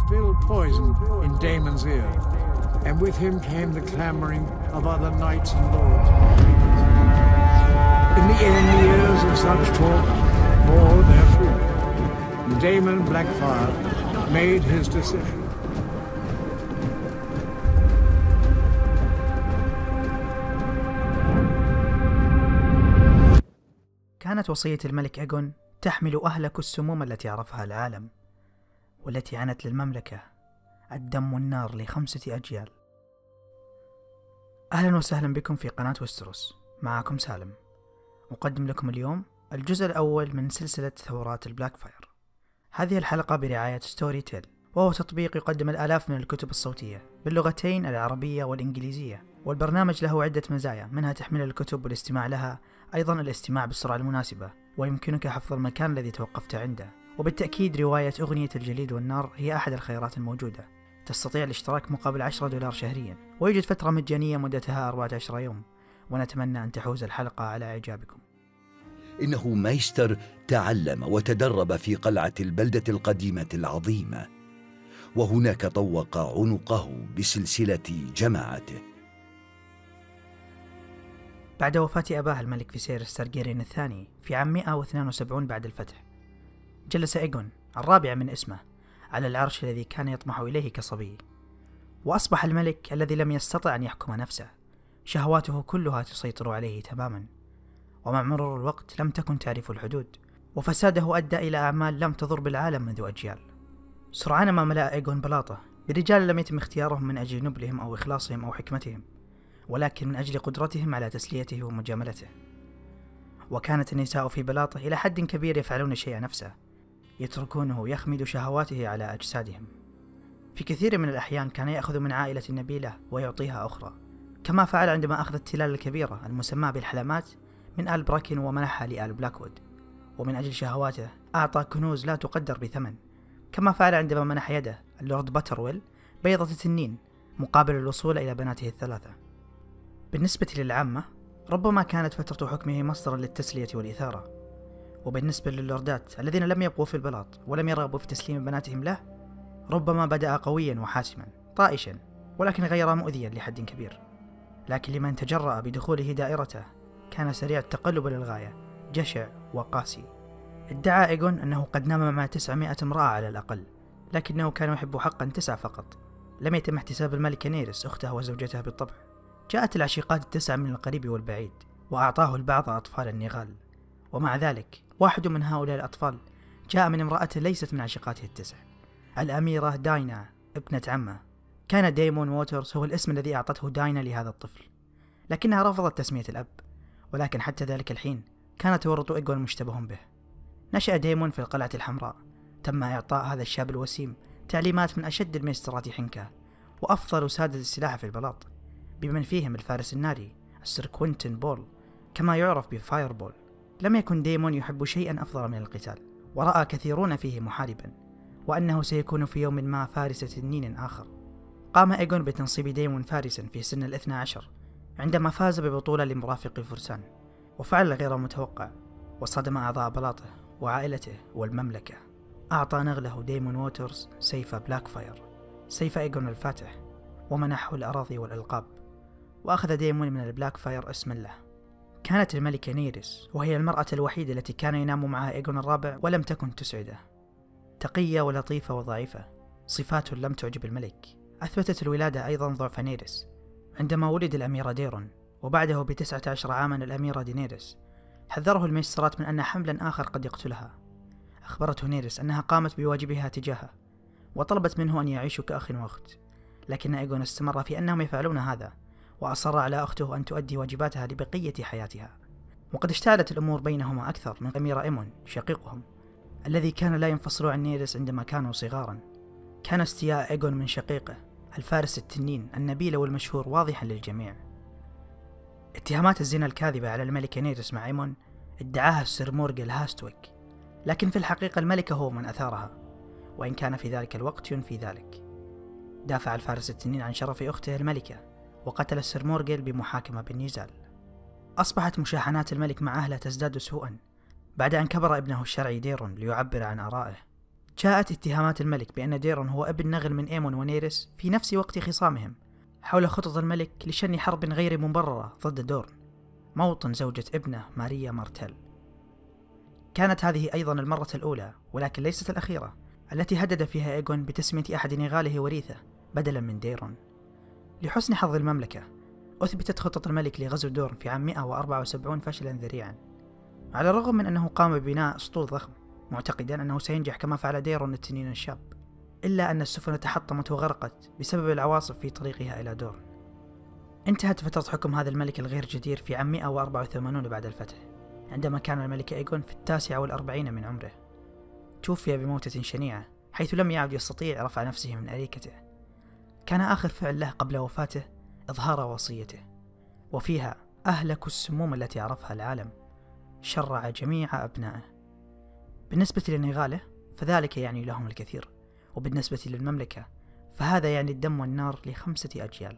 spilled poison in Damon's ear, and with him came the clamoring of other knights and lords. In the end, years of such talk bore their fruit. Damon Blackfire made his decision. كانت وصية الملك أجون تحمل أهلك السموم التي عرفها العالم والتي عنت للمملكة الدم والنار لخمسة أجيال. أهلا وسهلا بكم في قناة وستروس. معكم سالم. أقدم لكم اليوم الجزء الأول من سلسلة ثورات ال Blackfyre. هذه الحلقة برعاية Storytel وهو تطبيق يقدم الآلاف من الكتب الصوتية باللغتين العربية والإنجليزية والبرنامج له عدة مزايا منها تحميل الكتب والاستماع لها أيضا الاستماع بالسرعة المناسبة ويمكنك حفظ المكان الذي توقفت عنده. وبالتأكيد رواية أغنية الجليد والنار هي أحد الخيارات الموجودة. تستطيع الاشتراك مقابل 10 دولار شهريا. ويوجد فترة مجانية مدتها 14 يوم. ونتمنى أن تحوز الحلقة على إعجابكم. إنه مايستر تعلم وتدرب في قلعة البلدة القديمة العظيمة. وهناك طوق عنقه بسلسلة جماعته. بعد وفاة أباه الملك فيسيرس تارجيرين الثاني في عام 172 بعد الفتح. جلس إيغون الرابع من اسمه على العرش الذي كان يطمح إليه كصبي. وأصبح الملك الذي لم يستطع أن يحكم نفسه. شهواته كلها تسيطر عليه تماما. ومع مرور الوقت لم تكن تعرف الحدود. وفساده أدى إلى أعمال لم تضر بالعالم منذ أجيال. سرعان ما ملأ إيغون بلاطة. برجال لم يتم اختيارهم من أجل نبلهم أو إخلاصهم أو حكمتهم. ولكن من أجل قدرتهم على تسليته ومجاملته. وكانت النساء في بلاطه إلى حد كبير يفعلون الشيء نفسه. يتركونه يخمد شهواته على أجسادهم. في كثير من الأحيان كان يأخذ من عائلة النبيلة ويعطيها أخرى. كما فعل عندما أخذ التلال الكبيرة المسماة بالحلمات من آل براكن ومنحها لآل بلاكوود. ومن أجل شهواته أعطى كنوز لا تقدر بثمن. كما فعل عندما منح يده اللورد باترويل بيضة تنين مقابل الوصول إلى بناته الثلاثة. بالنسبة للعامة ربما كانت فترة حكمه مصدرا للتسلية والإثارة. وبالنسبة للوردات الذين لم يبقوا في البلاط ولم يرغبوا في تسليم بناتهم له ربما بدأ قويا وحاسما طائشا ولكن غير مؤذيا لحد كبير. لكن لمن تجرأ بدخوله دائرته كان سريع التقلب للغاية جشع وقاسي. ادعى إيغون أنه قد نام مع 900 امرأة على الأقل لكنه كان يحب حقا تسعة فقط. لم يتم احتساب الملكة نيرس أخته وزوجتها بالطبع. جاءت العشيقات التسعة من القريب والبعيد وأعطاه البعض أطفال النغال. ومع ذلك واحد من هؤلاء الأطفال جاء من امرأة ليست من عشيقاته التسع. الأميرة داينا ابنة عمه. كان دايمون ووترز هو الاسم الذي أعطته داينا لهذا الطفل. لكنها رفضت تسمية الأب ولكن حتى ذلك الحين كان تورط إيجون مشتبه به. نشأ دايمون في القلعة الحمراء. تم إعطاء هذا الشاب الوسيم تعليمات من أشد الميسترات حنكة وأفضل سادة السلاح في البلاط بمن فيهم الفارس الناري السير كوينتن بول كما يعرف بفاير بول. لم يكن ديمون يحب شيئا أفضل من القتال ورأى كثيرون فيه محاربا وأنه سيكون في يوم ما فارس تنين آخر. قام إيغون بتنصيب ديمون فارسا في سن الاثنى عشر عندما فاز ببطولة لمرافق الفرسان وفعل غير متوقع وصدم أعضاء بلاطه وعائلته والمملكة. أعطى نغله ديمون ووترز سيف بلاك فاير سيف إيغون الفاتح ومنحه الأراضي والألقاب وأخذ ديمون من البلاك فاير اسما له. كانت الملكة نيرس وهي المرأة الوحيدة التي كان ينام معها إيغون الرابع ولم تكن تسعده. تقية ولطيفة وضعيفة صفات لم تعجب الملك. أثبتت الولادة أيضا ضعف نيرس. عندما ولد الأمير ديرون وبعده بتسعة عشر عاما الأميرة دينيرس حذرها الميسترات من أن حملا آخر قد يقتلها. أخبرته نيرس أنها قامت بواجبها تجاهه وطلبت منه أن يعيشوا كأخ وأخت. لكن إيغون استمر في أنهم يفعلون هذا. وأصر على أخته أن تؤدي واجباتها لبقية حياتها. وقد اشتعلت الأمور بينهما أكثر من أمير إيمون شقيقهم الذي كان لا ينفصل عن نيرس عندما كانوا صغارا. كان استياء إيغون من شقيقه الفارس التنين النبيل والمشهور واضحا للجميع. اتهامات الزنا الكاذبة على الملكة نيرس مع إيمون ادعاها السر مورغل هاستويك. لكن في الحقيقة الملك هو من أثارها وإن كان في ذلك الوقت ينفي ذلك. دافع الفارس التنين عن شرف أخته الملكة. وقتل السر مورغيل بمحاكمة بالنزال أصبحت مشاحنات الملك مع أهله تزداد سوءا بعد أن كبر ابنه الشرعي ديرون ليعبر عن آرائه. جاءت اتهامات الملك بأن ديرون هو ابن نغل من إيمون ونيرس في نفس وقت خصامهم حول خطط الملك لشن حرب غير مبررة ضد دورن موطن زوجة ابنه ماريا مارتيل. كانت هذه أيضا المرة الأولى ولكن ليست الأخيرة التي هدد فيها إيغون بتسمية أحد نغاله وريثه بدلا من ديرون. لحسن حظ المملكة أثبتت خطط الملك لغزو دورن في عام 174 فشلا ذريعا على الرغم من أنه قام ببناء أسطول ضخم معتقدا أنه سينجح كما فعل ديرون التنين الشاب إلا أن السفن تحطمت وغرقت بسبب العواصف في طريقها إلى دورن. انتهت فترة حكم هذا الملك الغير جدير في عام 184 بعد الفتح عندما كان الملك إيغون في التاسعة والأربعين من عمره. توفي بموتة شنيعة حيث لم يعد يستطيع رفع نفسه من أريكته. كان آخر فعل له قبل وفاته إظهار وصيته وفيها أهلك السموم التي عرفها العالم شرع جميع أبنائه. بالنسبة لنغاله فذلك يعني لهم الكثير وبالنسبة للمملكة فهذا يعني الدم والنار لخمسة أجيال.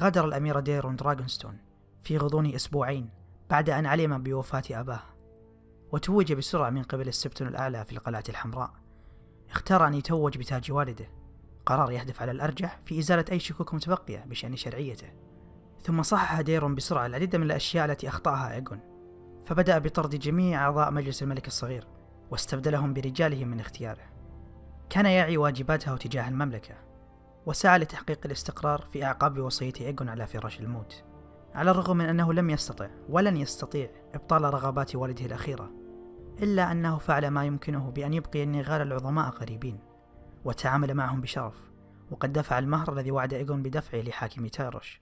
غادر الأمير ديرون دراغونستون في غضون أسبوعين بعد أن علم بوفاة أباه وتوج بسرعة من قبل السبتون الأعلى في القلعة الحمراء. اختار أن يتوج بتاج والده. قرار يهدف على الأرجح في إزالة أي شكوك متبقية بشأن شرعيته. ثم صحح ديرون بسرعة العديد من الأشياء التي أخطأها إيغون. فبدأ بطرد جميع أعضاء مجلس الملك الصغير واستبدلهم برجالهم من اختياره. كان يعي واجباته تجاه المملكة وسعى لتحقيق الاستقرار في أعقاب وصية إيغون على فراش الموت. على الرغم من أنه لم يستطع ولن يستطيع إبطال رغبات والده الأخيرة إلا أنه فعل ما يمكنه بأن يبقي النغال العظماء قريبين. وتعامل معهم بشرف وقد دفع المهر الذي وعد إيغون بدفعه لحاكم تايروش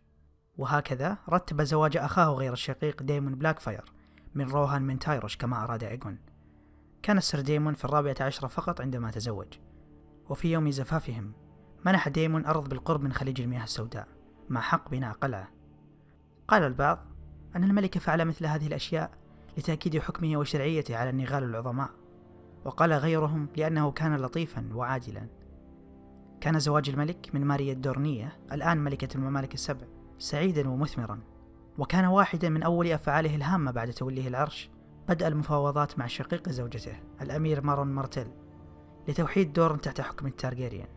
وهكذا رتب زواج أخاه غير الشقيق ديمون بلاكفاير من روهان من تايروش كما أراد إيغون. كان السر ديمون في الرابعة عشرة فقط عندما تزوج. وفي يوم زفافهم منح ديمون أرض بالقرب من خليج المياه السوداء مع حق بناء قلعة. قال البعض أن الملك فعل مثل هذه الأشياء لتأكيد حكمه وشرعيته على النغال العظماء. وقال غيرهم لأنه كان لطيفا وعادلا كان زواج الملك من ماريا الدورنية الآن ملكة الممالك السبع سعيدا ومثمرا. وكان واحدا من أول أفعاله الهامة بعد توليه العرش بدأ المفاوضات مع شقيق زوجته الأمير مارون مارتيل لتوحيد دورن تحت حكم التارجيريان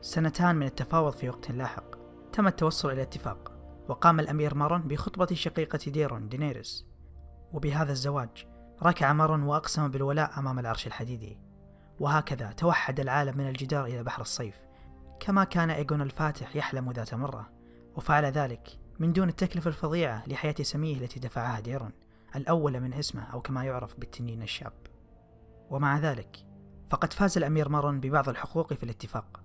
سنتان من التفاوض في وقت لاحق. تم التوصل إلى اتفاق وقام الأمير مارون بخطبة شقيقة ديرون دينيريس. وبهذا الزواج ركع مارون وأقسم بالولاء أمام العرش الحديدي. وهكذا توحد العالم من الجدار إلى بحر الصيف كما كان إيغون الفاتح يحلم ذات مرة. وفعل ذلك من دون التكلفة الفظيعة لحياة سميه التي دفعها ديرون الأول من اسمه أو كما يعرف بالتنين الشاب. ومع ذلك فقد فاز الأمير مارون ببعض الحقوق في الاتفاق.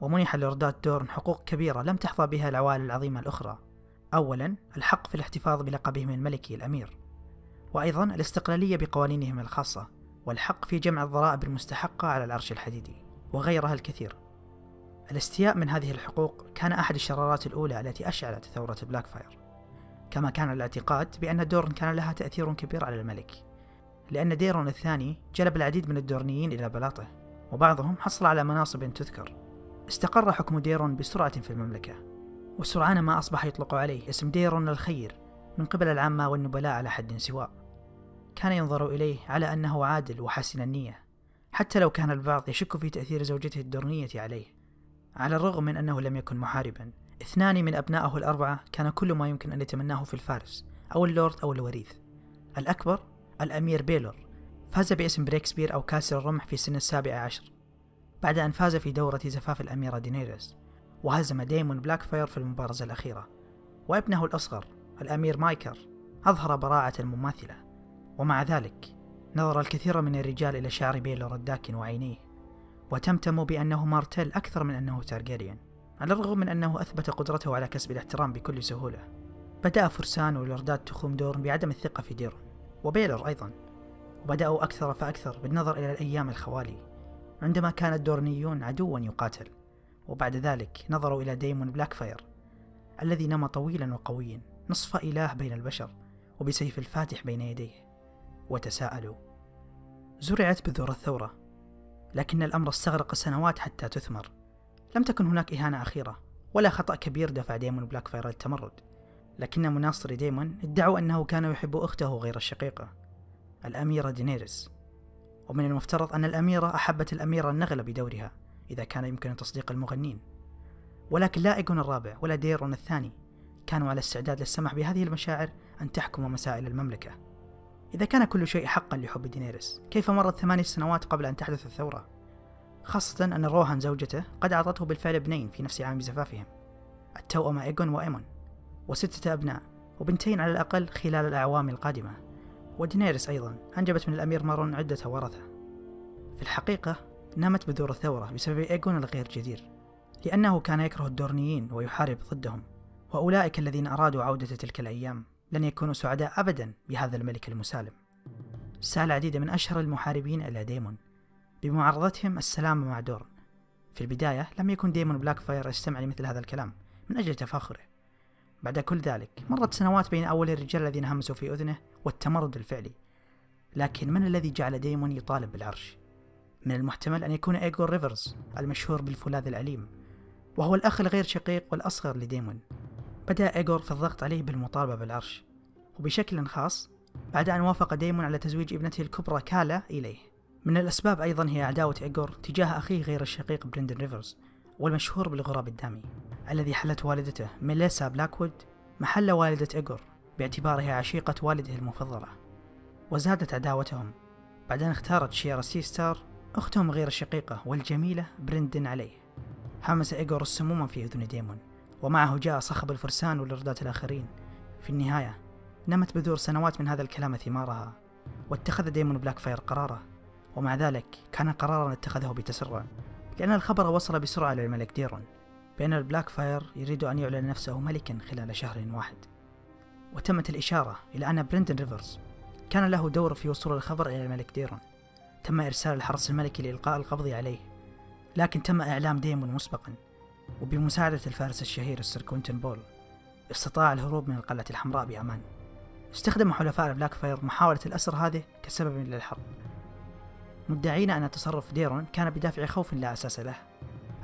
ومنح لوردات دورن حقوق كبيرة لم تحظى بها العوائل العظيمة الأخرى. أولا الحق في الاحتفاظ بلقبهم الملكي الأمير. وأيضا الاستقلالية بقوانينهم الخاصة والحق في جمع الضرائب المستحقة على العرش الحديدي وغيرها الكثير. الاستياء من هذه الحقوق كان أحد الشرارات الأولى التي أشعلت ثورة بلاك فاير. كما كان الاعتقاد بأن دورن كان لها تأثير كبير على الملك لأن ديرون الثاني جلب العديد من الدورنيين إلى بلاطه وبعضهم حصل على مناصب تذكر. استقر حكم ديرون بسرعة في المملكة وسرعان ما أصبح يطلق عليه اسم ديرون الخير من قبل العامة والنبلاء على حد سواء. كان ينظر إليه على أنه عادل وحسن النية حتى لو كان البعض يشك في تأثير زوجته الدرنية عليه. على الرغم من أنه لم يكن محاربا اثنان من أبنائه الأربعة كان كل ما يمكن أن يتمناه في الفارس أو اللورد أو الوريث. الأكبر الأمير بيلور فاز باسم بريكسبير أو كاسر الرمح في سن السابع عشر بعد أن فاز في دورة زفاف الأميرة دينيريس وهزم ديمون بلاكفاير في المبارزة الأخيرة. وابنه الأصغر الأمير مايكر أظهر براعة مماثلة ومع ذلك نظر الكثير من الرجال إلى شعر بيلور الداكن وعينيه وتمتموا بأنه مارتيل أكثر من أنه تارجيريان على الرغم من أنه أثبت قدرته على كسب الاحترام بكل سهولة. بدأ فرسان ولوردات تخوم دورن بعدم الثقة في ديرون وبيلر أيضا وبدأوا أكثر فأكثر بالنظر إلى الأيام الخوالي عندما كان الدورنيون عدوا يقاتل. وبعد ذلك نظروا إلى ديمون بلاكفاير الذي نما طويلا وقويا نصف إله بين البشر وبسيف الفاتح بين يديه. وتساءلوا. زرعت بذور الثورة لكن الأمر استغرق سنوات حتى تثمر. لم تكن هناك إهانة أخيرة ولا خطأ كبير دفع ديمون بلاكفاير للتمرد. لكن مناصري ديمون ادعوا أنه كان يحب أخته غير الشقيقة الأميرة دينيريس. ومن المفترض أن الأميرة أحبت الأمير النغل بدورها إذا كان يمكن تصديق المغنين ولكن لا إيجون الرابع ولا ديرون الثاني كانوا على استعداد للسماح بهذه المشاعر أن تحكم مسائل المملكة. إذا كان كل شيء حقا لحب دينيريس كيف مرت ثماني سنوات قبل أن تحدث الثورة؟ خاصة أن روهان زوجته قد أعطته بالفعل ابنين في نفس عام زفافهم التوأم إيجون وإيمون وستة أبناء وبنتين على الأقل خلال الأعوام القادمة ودينيريس أيضا أنجبت من الأمير مارون عدة ورثة في الحقيقة نمت بذور الثورة بسبب إيجون الغير جدير لأنه كان يكره الدورنيين ويحارب ضدهم وأولئك الذين أرادوا عودة تلك الأيام لن يكونوا سعداء أبدا بهذا الملك المسالم. سعى العديد من أشهر المحاربين إلى ديمون. بمعارضتهم السلام مع دورن. في البداية لم يكن ديمون بلاك فاير يستمع لمثل هذا الكلام من أجل تفاخره. بعد كل ذلك مرت سنوات بين أول الرجال الذين همسوا في أذنه والتمرد الفعلي. لكن من الذي جعل ديمون يطالب بالعرش؟ من المحتمل أن يكون إيغور ريفرز المشهور بالفولاذ الأليم وهو الأخ الغير شقيق والأصغر لديمون. بدأ إيغور في الضغط عليه بالمطالبة بالعرش وبشكل خاص بعد أن وافق ديمون على تزويج ابنته الكبرى كالا إليه. من الأسباب أيضا هي عداوة إيغور تجاه أخيه غير الشقيق بريندن ريفرز والمشهور بالغراب الدامي الذي حلت والدته ميليسا بلاكوود محل والدة إيغور باعتبارها عشيقة والده المفضلة. وزادت عداوتهم بعد أن اختارت شيرا سيستار أختهم غير الشقيقة والجميلة بريندن عليه. همس إيغور السموم في أذن ديمون. ومعه جاء صخب الفرسان واللوردات الآخرين. في النهاية نمت بذور سنوات من هذا الكلام ثمارها واتخذ ديمون بلاك فاير قراره. ومع ذلك كان قرارا اتخذه بتسرع لأن الخبر وصل بسرعة للملك ديرون بأن البلاك فاير يريد أن يعلن نفسه ملكا خلال شهر واحد. وتمت الإشارة إلى أن بريندن ريفرز كان له دور في وصول الخبر إلى الملك ديرون. تم إرسال الحرس الملكي لإلقاء القبض عليه لكن تم إعلام ديمون مسبقا. وبمساعدة الفارس الشهير السير كوينتن بول استطاع الهروب من القلعة الحمراء بأمان. استخدم حلفاء البلاك فاير محاولة الأسر هذه كسبب للحرب. مدعين أن تصرف ديرون كان بدافع خوف لا أساس له.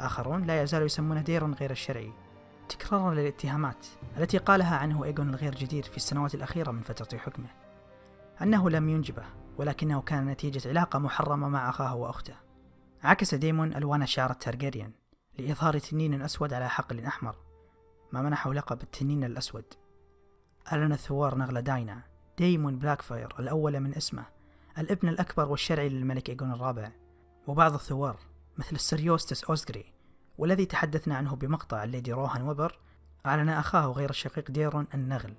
آخرون لا يزالوا يسمونه ديرون غير الشرعي. تكرارا للاتهامات التي قالها عنه إيجون الغير جدير في السنوات الأخيرة من فترة حكمه. أنه لم ينجبه ولكنه كان نتيجة علاقة محرمة مع أخاه وأخته. عكس ديمون ألوان شعار التارجيريان. لإظهار تنين أسود على حقل أحمر. ما منحه لقب التنين الأسود؟ أعلن الثوار نغلة داينا. ديمون بلاكفاير الأول من اسمه. الابن الأكبر والشرعي للملك إيجون الرابع. وبعض الثوار مثل السريوستس أوزغري والذي تحدثنا عنه بمقطع الليدي روهان وبر أعلن أخاه غير الشقيق ديرون النغل.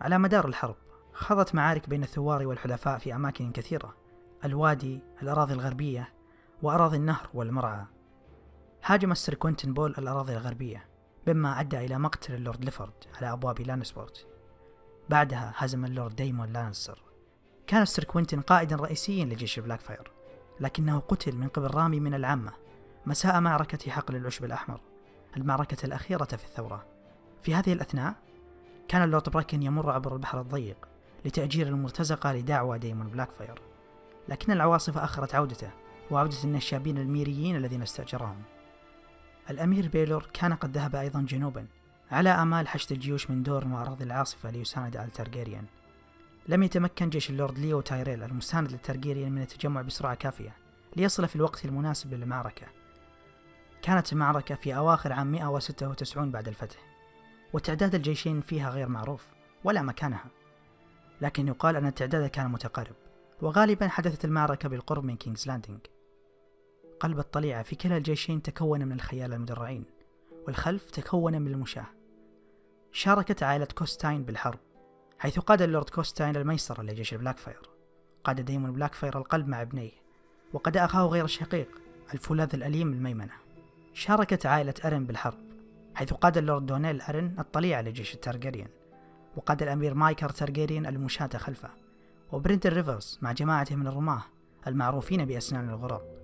على مدار الحرب خاضت معارك بين الثوار والحلفاء في أماكن كثيرة. الوادي الأراضي الغربية وأراضي النهر والمرعى. هاجم السر كوينتن بول الأراضي الغربية مما أدى إلى مقتل اللورد ليفورد على أبواب لانسبورت بعدها هزم اللورد ديمون لانستر. كان السر كوينتن قائدا رئيسيا لجيش بلاك فاير لكنه قتل من قبل رامي من العامة مساء معركة حقل العشب الأحمر المعركة الأخيرة في الثورة. في هذه الأثناء كان اللورد براكن يمر عبر البحر الضيق لتأجير المرتزقة لدعوى ديمون بلاك فاير. لكن العواصف أخرت عودته وعودة النشابين الميريين الذين استأجرهم. الأمير بيلور كان قد ذهب أيضا جنوبا على آمال حشد الجيوش من دورن وأراضي العاصفة ليساند آل تارجيريان لم يتمكن جيش اللورد ليو تايريل المساند للتارجيريان من التجمع بسرعة كافية ليصل في الوقت المناسب للمعركة. كانت المعركة في أواخر عام 196 بعد الفتح وتعداد الجيشين فيها غير معروف ولا مكانها. لكن يقال أن التعداد كان متقارب وغالبا حدثت المعركة بالقرب من كينغز لاندنج قلب الطليعة في كلا الجيشين تكون من الخيالة المدرعين والخلف تكون من المشاة. شاركت عائلة كوستاين بالحرب حيث قاد اللورد كوستاين الميسرة لجيش البلاك فاير قاد ديمون بلاك فاير القلب مع ابنيه وقاد أخاه غير الشقيق الفولاذ الأليم الميمنة. شاركت عائلة أرن بالحرب حيث قاد اللورد دونيل أرن الطليعة لجيش التارجيريان وقاد الأمير مايكر تارجيريان المشاة خلفه وبريندن ريفرز مع جماعته من الرماة المعروفين بأسنان الغراب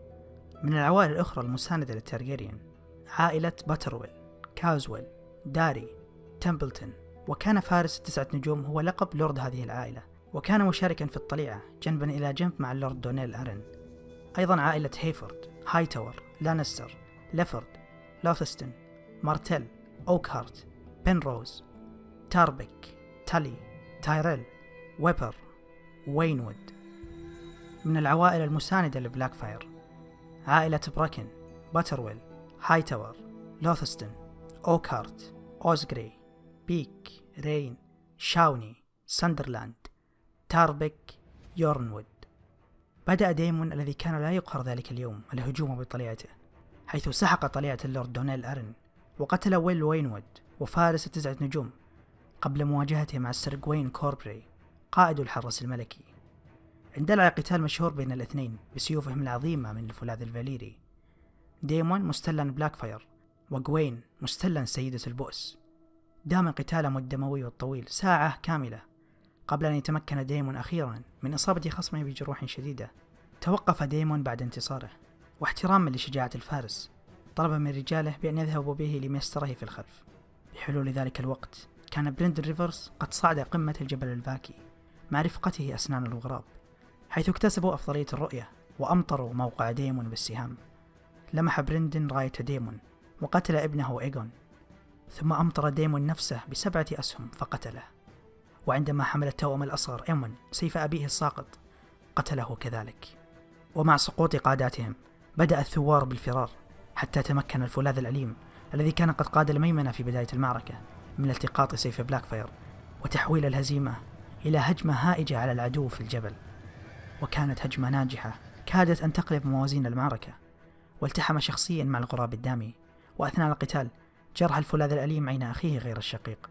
من العوائل الأخرى المساندة للتارجيريان عائلة باترويل كازويل داري تمبلتون وكان فارس التسعة نجوم هو لقب لورد هذه العائلة وكان مشاركا في الطليعة جنبا إلى جنب مع اللورد دونيل أرن. أيضا عائلة هيفورد هايتاور لانستر ليفورد لوثستون مارتيل أوكهارت بنروز تاربك تالي تايريل ويبر وينوود. من العوائل المساندة لبلاك فاير عائلة براكن باترويل هاي تاور لوثستون أوكارت أوزغري بيك رين شاوني ساندرلاند تاربك يورنوود. بدأ ديمون الذي كان لا يقهر ذلك اليوم الهجوم بطليعته حيث سحق طليعة اللورد دونيل أرن وقتل ويل وينوود وفارس تسعة نجوم قبل مواجهته مع السر جوين كوربري قائد الحرس الملكي. اندلع قتال مشهور بين الاثنين بسيوفهم العظيمة من الفولاذ الفاليري. ديمون مستلا بلاك فاير وجوين مستلا سيدة البؤس. دام قتالهم الدموي والطويل ساعة كاملة قبل أن يتمكن ديمون أخيرا من إصابة خصمه بجروح شديدة توقف ديمون بعد انتصاره واحتراما لشجاعة الفارس طلب من رجاله بأن يذهبوا به لميسره في الخلف. بحلول ذلك الوقت كان بريندن ريفرز قد صعد قمة الجبل الباكي مع رفقته أسنان الغراب. حيث اكتسبوا أفضلية الرؤية وأمطروا موقع ديمون بالسهام. لمح بريندن راية ديمون وقتل ابنه إيغون ثم أمطر ديمون نفسه بسبعة أسهم فقتله. وعندما حمل التوأم الأصغر إيمون سيف أبيه الساقط قتله كذلك. ومع سقوط قاداتهم بدأ الثوار بالفرار حتى تمكن الفولاذ الأليم الذي كان قد قاد الميمنة في بداية المعركة من التقاط سيف بلاك فاير وتحويل الهزيمة إلى هجمة هائجة على العدو في الجبل. وكانت هجمة ناجحة كادت أن تقلب موازين المعركة والتحم شخصيا مع الغراب الدامي وأثناء القتال جرح الفولاذ الأليم عين أخيه غير الشقيق.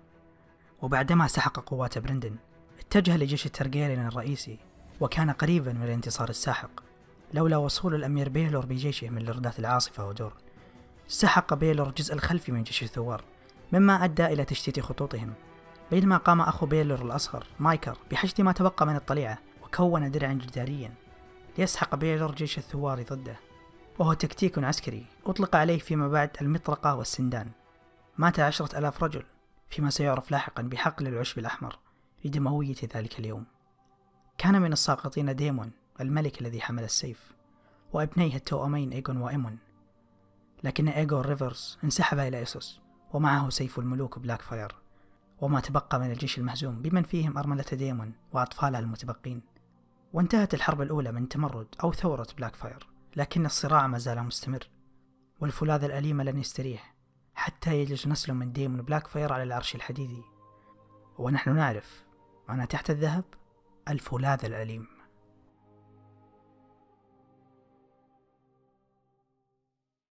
وبعدما سحق قوات برندن اتجه لجيش الترجيرين الرئيسي وكان قريبا من الانتصار الساحق لولا وصول الأمير بيلور بجيشه من لردات العاصفة ودور. سحق بيلور الجزء الخلفي من جيش الثوار مما أدى إلى تشتيت خطوطهم بينما قام أخو بيلور الأصغر مايكر بحشد ما تبقى من الطليعة وكون درعا جداريا ليسحق بيلور جيش الثوار ضده وهو تكتيك عسكري أطلق عليه فيما بعد المطرقة والسندان. مات عشرة ألاف رجل فيما سيعرف لاحقا بحقل العشب الأحمر لدموية ذلك اليوم. كان من الساقطين ديمون الملك الذي حمل السيف وأبنيه التوأمين إيغون وإيمون. لكن إيغون ريفرز انسحب إلى إيسوس ومعه سيف الملوك بلاك فاير. وما تبقى من الجيش المهزوم بمن فيهم أرملة ديمون وأطفالها المتبقين. وانتهت الحرب الأولى من تمرد أو ثورة بلاك فاير لكن الصراع ما زال مستمر والفولاذ الأليم لن يستريح حتى يجلس نسل من ديمون بلاك فاير على العرش الحديدي. ونحن نعرف أن تحت الذهب الفولاذ الأليم.